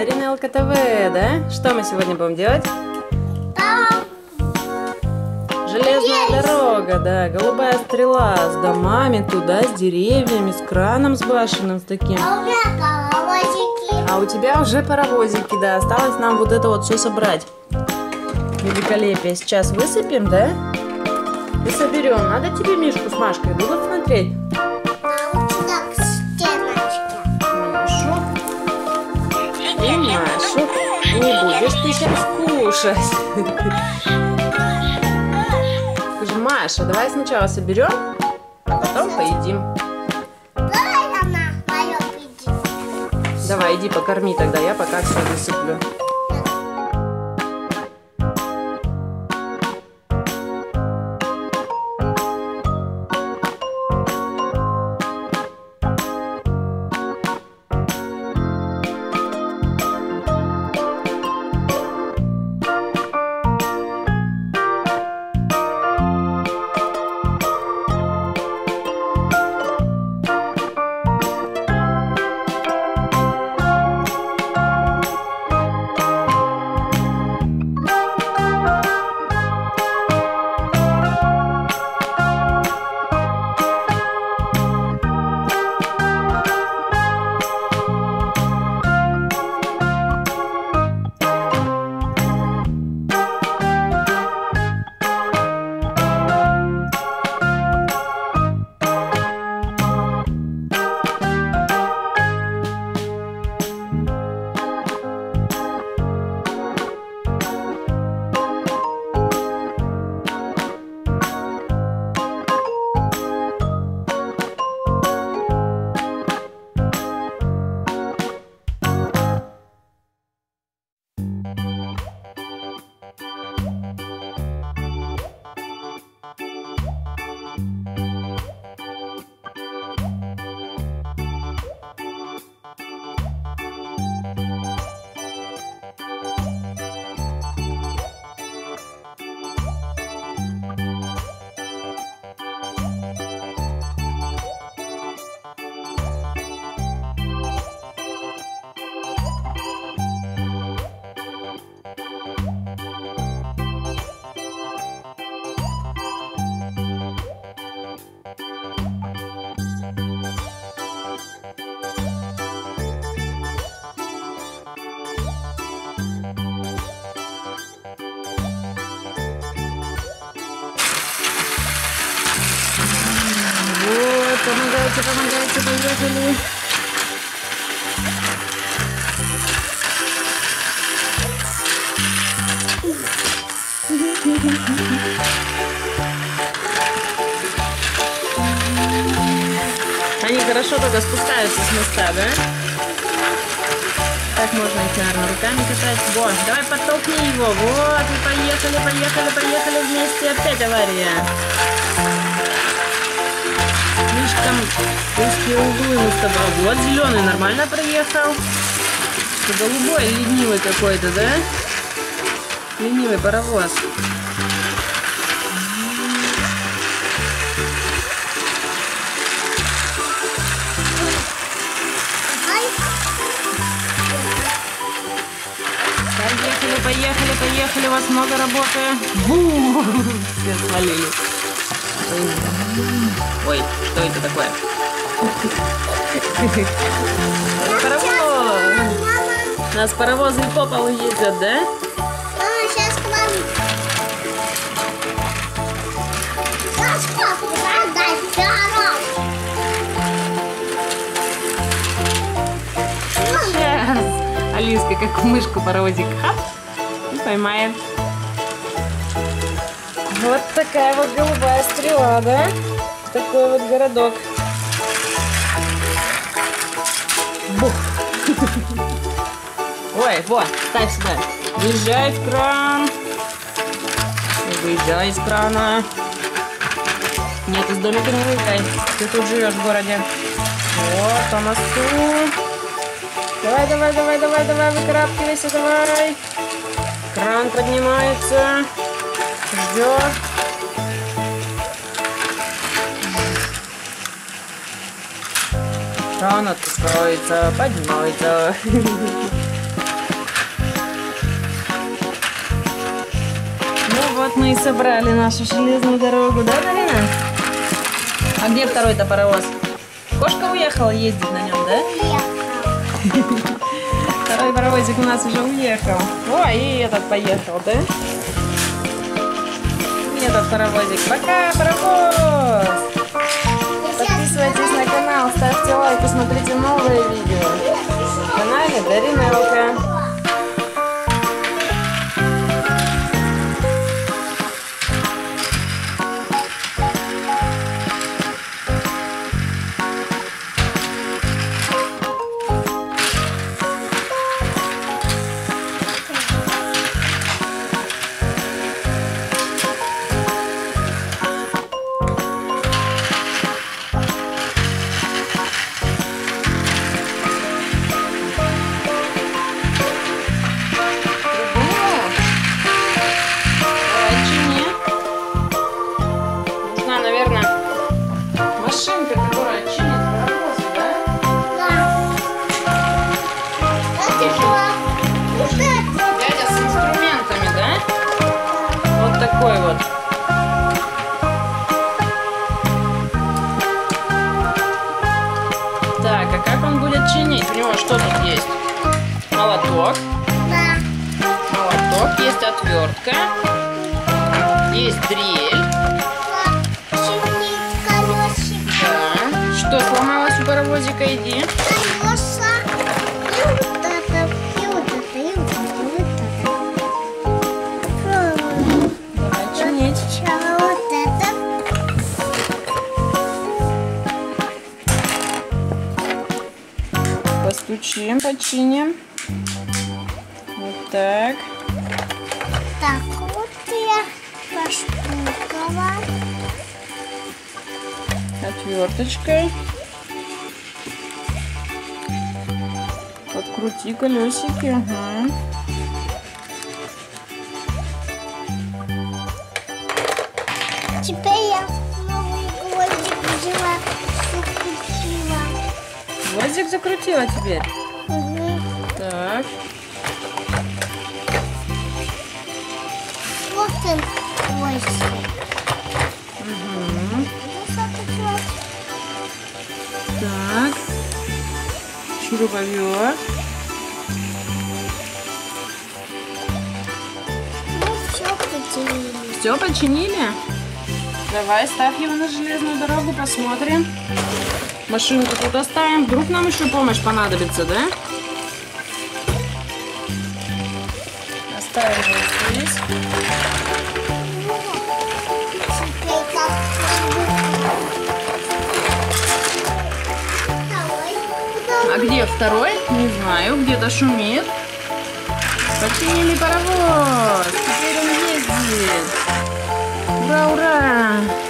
Дарина ЛКТВ, да? Что мы сегодня будем делать? Железная дорога, да, голубая стрела с домами туда, с деревьями, с краном с башенным, с таким. А у меня паровозики. А у тебя уже паровозики, да, осталось нам вот это вот все собрать. Великолепие. Сейчас высыпем, да? И соберем. Надо тебе Мишку с Машкой будут смотреть? Не будешь ты сейчас кушать. Скажи, Маша, давай сначала соберем, потом поедим. Давай, иди покорми тогда, я пока все высыплю. Помогайте, помогайте, поехали. Они хорошо только спускаются с моста, да? Так можно их, наверное, руками катать. Вот, давай подтолкни его. Вот, и поехали, поехали, поехали вместе. Опять авария. Слишком узкие углы мы с тобой. Вот зеленый нормально проехал. Что голубой ленивый какой-то, да? Ленивый паровоз. Поехали, поехали, поехали. У вас много работы. Бу! Все свалили. Ой, что это такое? Паровоз! У нас паровозы по полу ездят, да? Мама, сейчас к вам. Наш папа, надо здоров. Сейчас. Алиска, как мышку паровозик. Хап! И поймает. Вот такая вот голубая стрела, да? Такой вот городок. Бух. Ой, вот, ставь сюда. Въезжай в кран. Выезжай из крана. Нет, из домика не выезжай. Ты тут живешь в городе. Вот, по мосту. Давай, давай, давай, давай, давай, выкарабкивайся, давай. Кран поднимается ждет. Он откроется, поднимается. Ну вот мы и собрали нашу железную дорогу, да, Дарина? А где второй топоровоз? Кошка уехала ездить на нем, да? Второй паровозик у нас уже уехал. О, и этот поехал, да? И этот паровозик. Пока, паровоз! Подписывайтесь на канал, ставьте лайк и смотрите новые видео. На канале Даринелка. Нужна, такой вот. Так, а как он будет чинить? У него что тут есть? Молоток. Да. Молоток, есть отвертка. Есть дрель. Да. Что сломалось у паровозика? Иди. Колеса. Постучим, починим. Вот так. Так, вот я пошпукала. Отверточкой. Подкрути колесики. Ага. Теперь я Гвоздик закрутила теперь. Угу. Так. Вот он гвоздик. Угу. Так. Шуруповерт. Ну, все поделили. Все починили? Давай, ставь его на железную дорогу, посмотрим. Машинку тут оставим. Вдруг нам еще помощь понадобится, да? Оставим его здесь. А где второй? Не знаю, где-то шумит. Починили паровоз. Теперь он ездит. ora, ora.